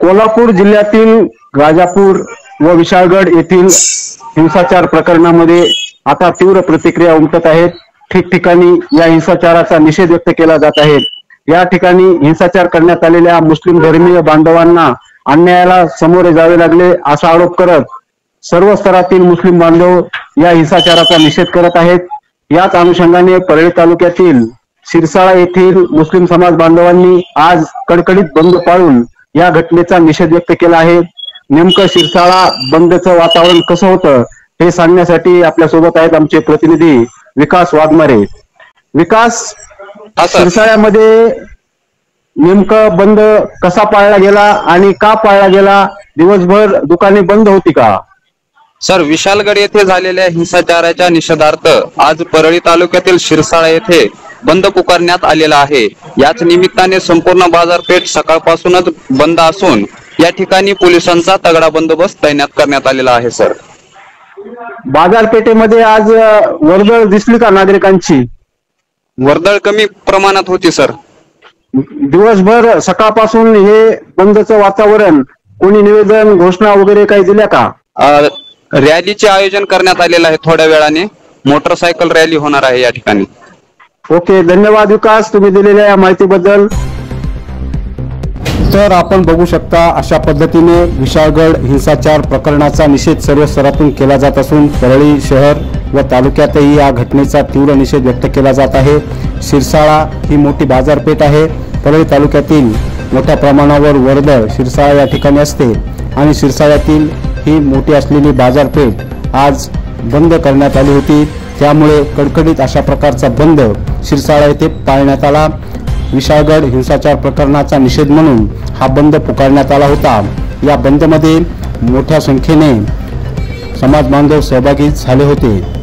कोल्हापूर जिल्ह्यातील राजापूर व विशाळगड येथील हिंसाचार प्रकरणामध्ये आता तीव्र प्रतिक्रिया उमटत आहेत. ठिकठिकाणी या हिंसाचाराचा निषेध व्यक्त केला जात आहे. या ठिकाणी हिंसाचार करण्यात आलेल्या मुस्लिम धर्मीय बांधवांना अन्यायाला सामोरे जावे लागले असा आरोप करत सर्व स्तरातील मुस्लिम बांधव या हिंसाचाराचा निषेध करत आहेत. याच अनुषंगाने परळी तालुक्यातील शिरसाळा येथील मुस्लिम समाज बांधवांनी आज कडकडीत बंद पाळून या घटनेचा निषेध व्यक्त केला आहे. नेमकं शिरसाळा बंदचं वातावरण कसं होतं हे सांगण्यासाठी आपल्यासोबत आहेत आमचे प्रतिनिधी विकास वाघमारे. विकास शिरसाळ्यामध्ये नेमकं बंद कसा पाळला गेला आणि का पाळला गेला? दिवसभर दुकाने बंद होती का? सर विशालगड येथे झालेल्या हिंसाचाराच्या निषेधार्थ आज परळी तालुक्यातील शिरसाळा येथे बंद पुकारण्यात आलेला आहे. याच निमित्ताने संपूर्ण बाजारपेठ सकाळपासूनच बंद असून या ठिकाणी पोलिसांचा तगडा बंदोबस्त तैनात करण्यात आलेला आहे सर. बाजारपेठेमध्ये आज वर्दळ दिसली का नागरिकांची? वर्दळ कमी प्रमाणात होती सर. दिवसभर सकाळपासून हे बंदचं वातावरण कोणी निवेदन घोषणा वगैरे काही दिल्या का? रॅलीचे आयोजन करण्यात आलेलं आहे थोड्या वेळाने. मोटरसायकल रॅली होणार आहे या ठिकाणी. ओके धन्यवाद विकास तुम्ही दिलेल्या या माहितीबद्दल. तर आपण बघू शकता अशा पद्धतीने विशाळगड हिंसाचार प्रकरणाचा निषेध सर्व स्तरातून केला जात असून परळी शहर व तालुक्यातही या घटनेचा तीव्र निषेध व्यक्त केला जात आहे. शिरसाळा ही मोठी बाजारपेठ आहे. परळी तालुक्यातील मोठ्या प्रमाणावर वर्दळ शिरसाळा या ठिकाणी असते आणि शिरसाळ्यातील ही मोठी असलेली बाजारपेठ आज बंद करण्यात आली होती. त्यामुळे कडकडीत अशा प्रकारचा बंद शिरसाळा येथे पाळण्यात आला. विशाळगड हिंसाचार प्रकरणाचा निषेध म्हणून हा बंद पुकारण्यात आला होता. या बंदमध्ये मोठ्या संख्येने समाज बांधव सहभागी झाले होते.